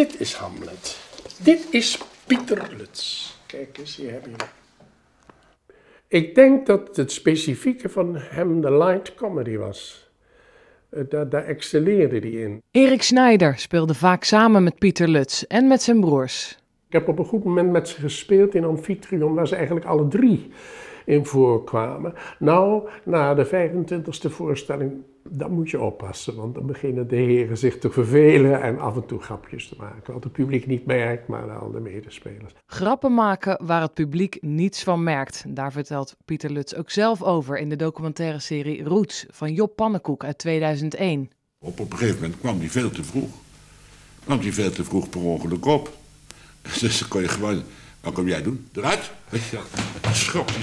dit is Hamlet. Dit is Pieter Lutz. Kijk eens, hier heb je hem. Ik denk dat het specifieke van hem de light comedy was. Eh, Daar, daar excelleerde hij in. Erik Schneider speelde vaak samen met Pieter Lutz en met zijn broers. Ik heb op een goed moment met ze gespeeld in Amphitryon, waar ze eigenlijk alle drie in voorkwamen. Nou, na de 25e voorstelling, dan moet je oppassen, want dan beginnen de heren zich te vervelen en af en toe grapjes te maken. Wat het publiek niet merkt, maar wel de medespelers. Grappen maken waar het publiek niets van merkt. Daar vertelt Pieter Lutz ook zelf over in de documentaire serie Roots van Job Pannenkoek uit 2001. Op, op een gegeven moment kwam hij veel te vroeg. Kwam hij veel te vroeg per ongeluk op. Dus dan kon je gewoon, wat kom jij doen? Eruit? Weet je wel. Schrok.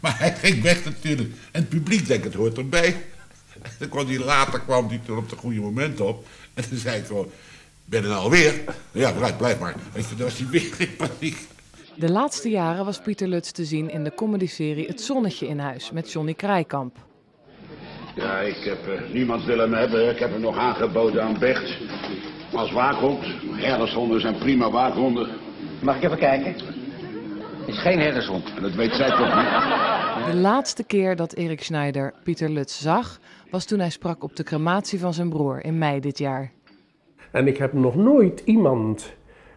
Maar hij ging weg natuurlijk. En het publiek denkt, het hoort erbij. Dan kwam hij later kwam hij toen op het goede moment op. En dan zei ik gewoon, ben je nou alweer? Ja, eruit, blijf maar. Weet je, dan was hij weer in paniek. De laatste jaren was Pieter Lutz te zien in de comedyserie Het Zonnetje in Huis met Johnny Krijkamp. Ja, ik heb eh, niemand willen me hebben. Ik heb hem nog aangeboden aan Bert. Als waakhond. Herdershonden zijn prima waakhonden. Mag ik even kijken? Het is geen herdershond. En dat weet zij toch niet? De laatste keer dat Erik Schneider Pieter Lutz zag, was toen hij sprak op de crematie van zijn broer in mei dit jaar. En ik heb nog nooit iemand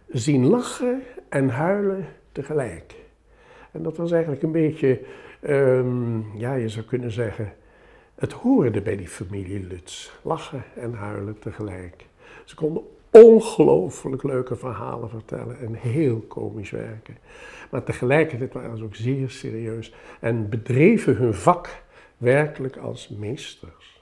zien lachen en huilen tegelijk. En dat was eigenlijk een beetje, ehm, ja, je zou kunnen zeggen, het hoorde bij die familie Lutz. Lachen en huilen tegelijk. Ze konden ongelooflijk leuke verhalen vertellen en heel komisch werken. Maar tegelijkertijd waren ze ook zeer serieus en bedreven hun vak werkelijk als meesters.